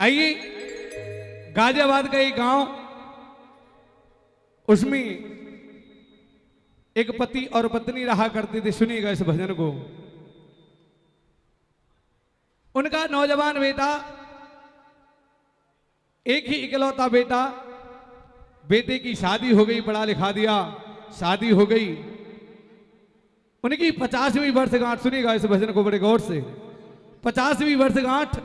आइए। गाजियाबाद का एक गाँव, उसमें एक पति और पत्नी रहा करते थे। सुनिएगा इस भजन को। उनका नौजवान बेटा, एक ही इकलौता बेटा, बेटे की शादी हो गई, पढ़ा लिखा दिया, शादी हो गई। उनकी पचासवीं वर्षगांठ, सुनिएगा इस भजन को बड़े गौर से। पचासवीं वर्षगांठ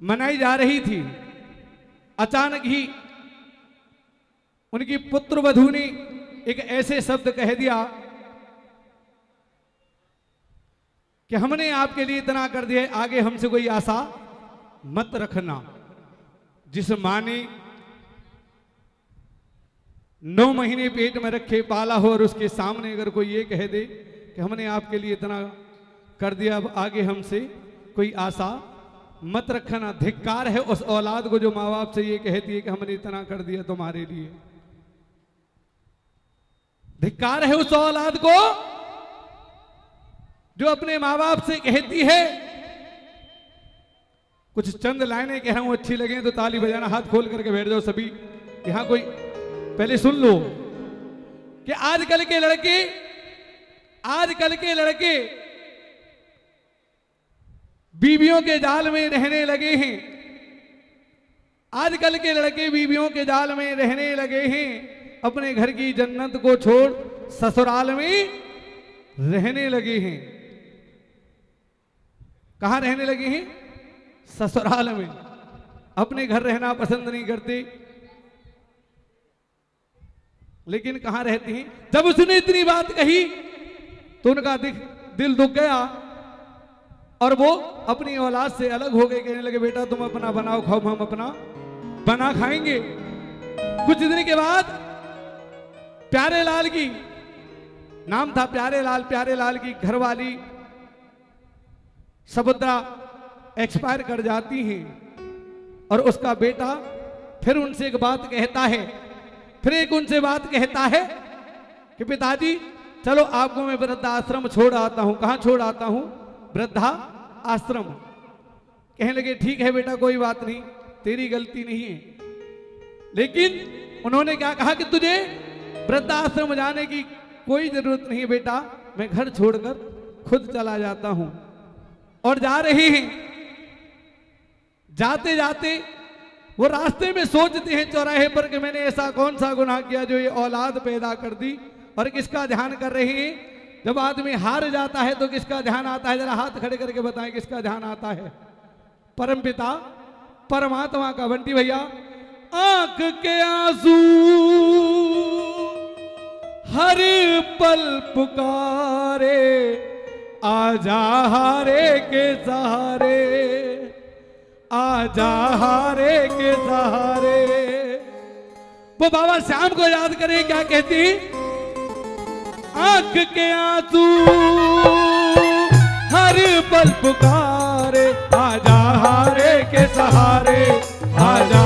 मनाई जा रही थी। अचानक ही उनकी पुत्र वधु ने एक ऐसे शब्द कह दिया कि हमने आपके लिए इतना कर दिया, आगे हमसे कोई आशा मत रखना। जिस माँ ने नौ महीने पेट में रखे, पाला हो और उसके सामने अगर कोई ये कह दे कि हमने आपके लिए इतना कर दिया, अब आगे हमसे कोई आशा मत रखना, धिक्कार है उस औलाद को जो माँ बाप से ये कहती है कि हमने इतना कर दिया तुम्हारे लिए। धिक्कार है उस औलाद को जो अपने माँ बाप से कहती है, कुछ चंद लाइनें कह रहा हूँ, अच्छी लगे तो ताली बजाना, हाथ खोल करके बैठ जाओ सभी। यहाँ कोई, पहले सुन लो कि आजकल के लड़के, आजकल के लड़के बीवियों के जाल में रहने लगे हैं। आजकल के लड़के बीवियों के जाल में रहने लगे हैं। अपने घर की जन्नत को छोड़ ससुराल में रहने लगे हैं। कहा रहने लगे हैं? ससुराल में। अपने घर रहना पसंद नहीं करते। लेकिन कहाँ रहते हैं? जब उसने इतनी बात कही तो उनका दिल दुख गया। और वो अपनी औलाद से अलग हो गए, कहने लगे, बेटा, तुम अपना बनाओ, खाओ, हम अपना बना खाएँगे। कुछ दिन के बाद प्यारे लाल की, नाम था प्यारे लाल प्यारे लाल की घरवाली सबुद्रा एक्सपायर कर जाती हैं और उसका बेटा फिर उनसे एक बात कहता है, फिर एक उनसे बात कहता है कि पिताजी, चलो, आपको मैं वृद्धा आश्रम छोड़ आता हूँ। कहाँ छोड़ आता हूँ? वृद्धा आश्रम। कहने लगे, ठीक है बेटा, कोई बात नहीं, तेरी गलती नहीं है। लेकिन उन्होंने क्या कहा कि तुझे वृद्धा आश्रम जाने की कोई ज़रूरत नहीं है बेटा, मैं घर छोड़कर खुद चला जाता हूँ। और जा रहे हैं। जाते जाते वो रास्ते में सोचते हैं, चौराहे पर कि मैंने ऐसा कौन सा गुनाह किया जो ये औलाद पैदा कर दी और किसका ध्यान कर रहे हैं? जब आदमी हार जाता है तो किसका ध्यान आता है? जरा हाथ खड़े करके बताएँ किसका ध्यान आता है? परम पिता, परमात्मा का बंटी भैया, आँख के आँसू, हर पल पुकारे, आजा हारे के सहारे, आजा हारे के सहारे। वो बाबा श्याम को याद करें क्या कहती? आँख के आँसू। हर पल पुकारे आजा हारे के सहारे आजा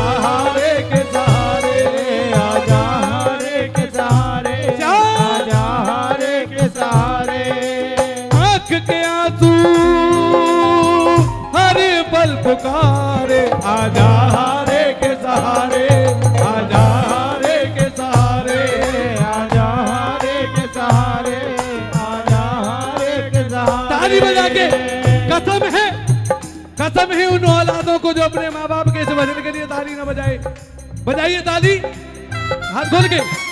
कसम ही उन औलादों को जो अपने माँ बाप के इस भजन के लिए ताली ना बजाए। बजाइए ताली। हाथ खोल के।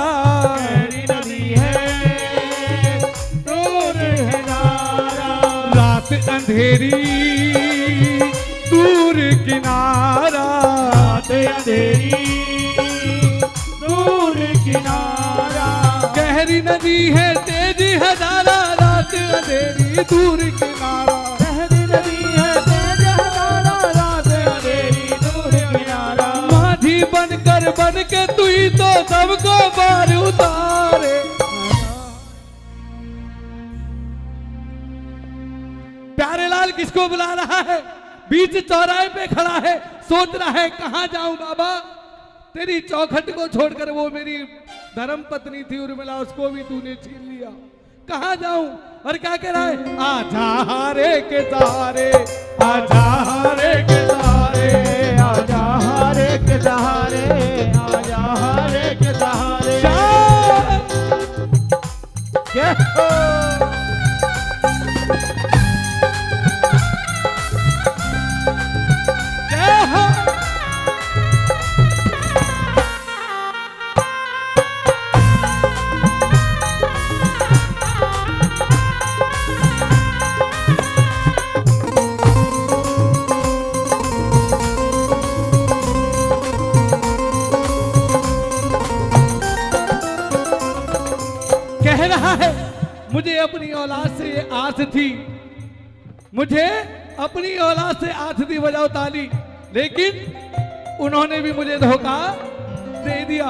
रात अंधेरी दूर किनारा रात अंधेरी। दूर किनारा गहरी नदी है तेज़ी है धारा रात अंधेरी दूर किनारा। गहरी नदी है तेज हमारा रात अंधेरी दूर किनारा। माझी बनकर बन के तू ही तो सबको बार उतारे। लाल किसको बुला रहा है? बीच चौराहे पे खड़ा है। सोच रहा है, कहा जाऊँ बाबा? तेरी चौखट को छोड़कर वो मेरी धर्म पत्नी थी उर्मिला, उसको भी तूने छीन लिया। कहा जाऊँ? और क्या कह रहा है? आजा हारे के तारे आजा हारे के सहारे औलाद से ये आस थी। मुझे अपनी औलाद से आस थी बजाओ ताली। लेकिन उन्होंने भी मुझे धोखा दे दिया।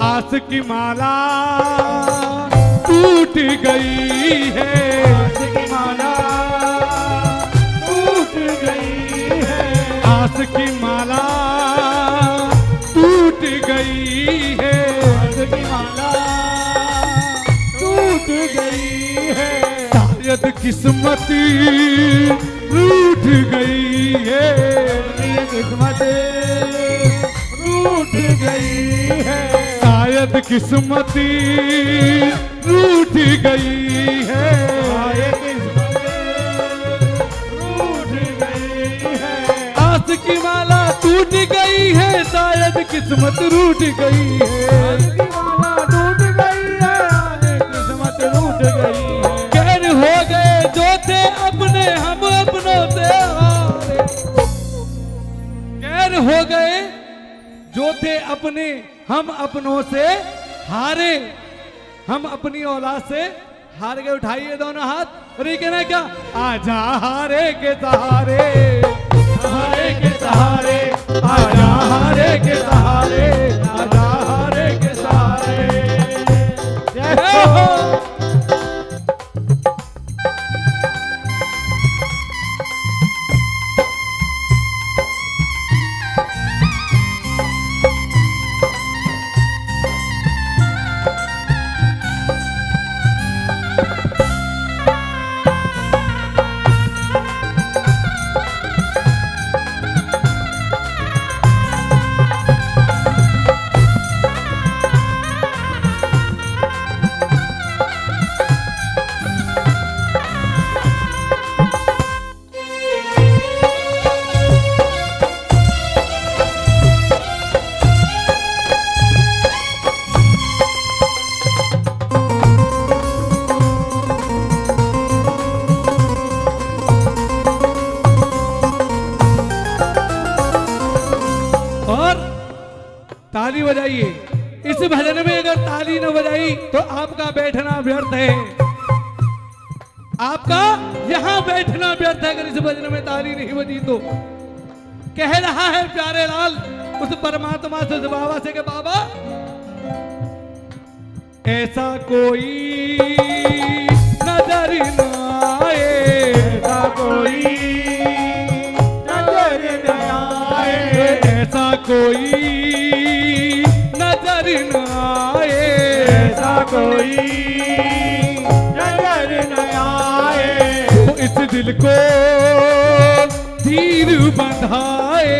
आस की माला टूट गई है। किस्मत रूठ गई है। किस्मत रूठ गई है। शायद किस्मत रूठ गई है। आस की माला टूट गई है। शायद किस्मत रूठ गई है। टूट गई है। किस्मत रूठ गई थे अपने, हम अपनों से हारे। हम अपनी औलाद से हार गए। उठाइए दोनों हाथ। ये कहना क्या? आजा हारे के सहारे, हारे के सहारे, आजा हारे के सहारे। बैठना व्यर्थ है। आपका यहाँ बैठना व्यर्थ है, अगर इस भजन में ताली नहीं बजी तो। कह रहा है प्यारे लाल, उस परमात्मा से, उस बाबा से के, बाबा, ऐसा कोई नज़र न आए, ऐसा कोई नज़र न आए, ऐसा कोई नज़र न आए, ऐसा कोई दिल को धीर बंधाए।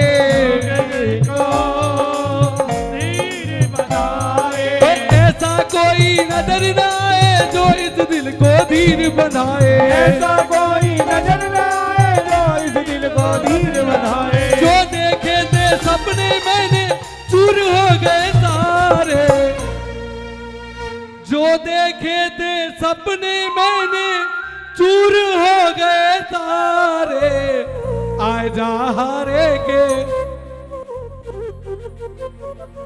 को तीर बनाए ओ ऐसा कोई धीर बनाए। ऐसा कोई नज़र ना आए जो इस दिल को धीर बनाए। जो देखे थे सपने मैंने चूर हो गए सारे। जो देखे थे सपने मैंने चूर हो गए सारे आजा हारे के।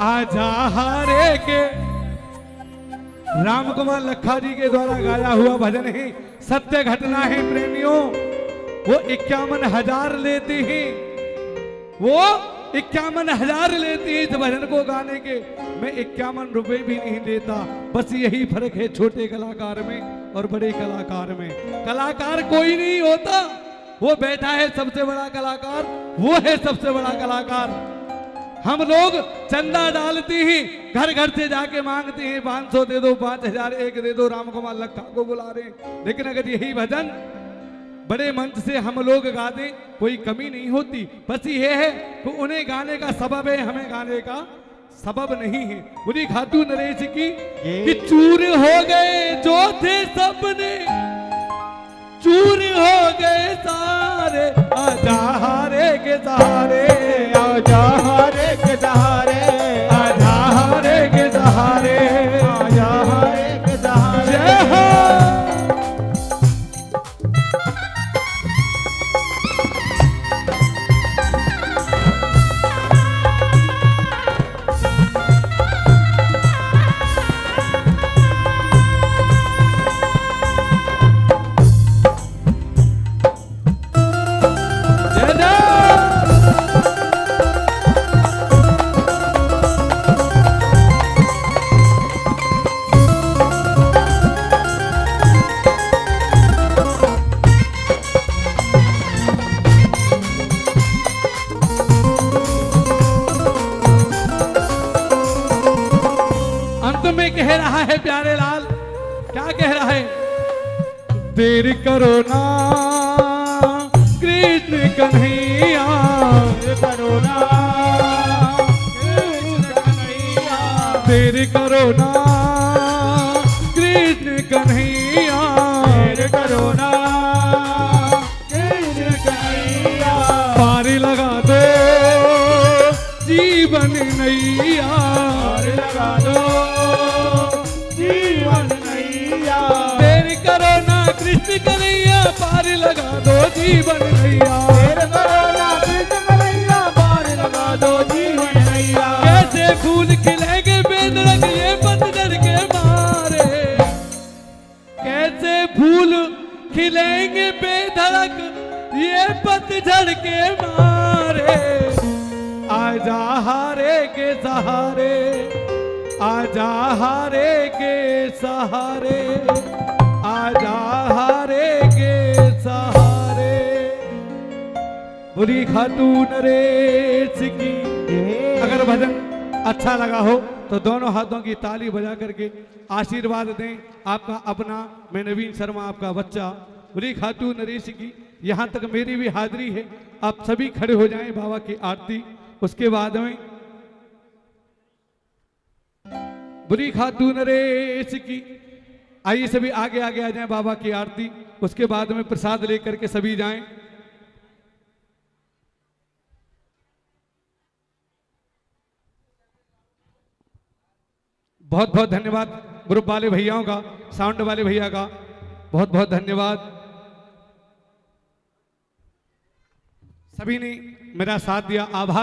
आजा हारे के। राम कुमार लखा जी के द्वारा गाया हुआ भजन है सत्य घटना है, प्रेमियों। वो इक्यावन हज़ार लेते हैं, वो इक्यावन हज़ार लेती है इस भजन को गाने के। मैं इक्यावन रुपए भी नहीं देता, बस यही फ़र्क है छोटे कलाकार में। और बड़े कलाकार में। कलाकार कोई नहीं होता। वो बैठा है सबसे बड़ा कलाकार। वो है सबसे बड़ा कलाकार। हम लोग चंदा डालते हैं घर घर से जाके मांगते हैं, पाँच सौ दे दो, पाँच हज़ार एक दे दो, राम कुमार लखा को बुला रहे लेकिन अगर यही भजन बड़े मंच से हम लोग गा दें कोई कमी नहीं होती। बस ये है कि उन्हें गाने का सबब है, हमें गाने का सबब नहीं है। बोली खातू नरेश की कि चूर हो गए जो थे सपने। चूर हो गए सारे आजा हारे के सहारे। करुणा कृष्ण कन्हैया देर करो कृष्ण कन्हैया। तेरे करुणा कृष्ण कन्हैया। पार लगा दो। जीवन नैया। लगा दो। जीवन नैया। देर करो ना कृष्ण कन्हैया, पार लगा दो। जीवन नैया। के मारे, आजा हारे के सहारे, आजा हारे के सहारे, आजा हारे के सहारे। बुरी खातू नरेश की अगर भजन अच्छा लगा हो तो दोनों हाथों की ताली बजा करके आशीर्वाद दें। आपका अपना, मैं नवीन शर्मा, आपका बच्चा। बुरी खातू नरेश की यहाँ तक मेरी भी हाजिरी है। आप सभी खड़े हो जाएँ बाबा की आरती। उसके बाद में बुरी खातू नरेश की। आइए सभी आगे आगे आ जाएँ बाबा की आरती। उसके बाद में प्रसाद लेकर के सभी जाएँ। बहुत बहुत धन्यवाद। ग्रुप वाले भैयाओं का, साउंड वाले भैया का बहुत बहुत धन्यवाद। सभी ने मेरा साथ दिया आभार।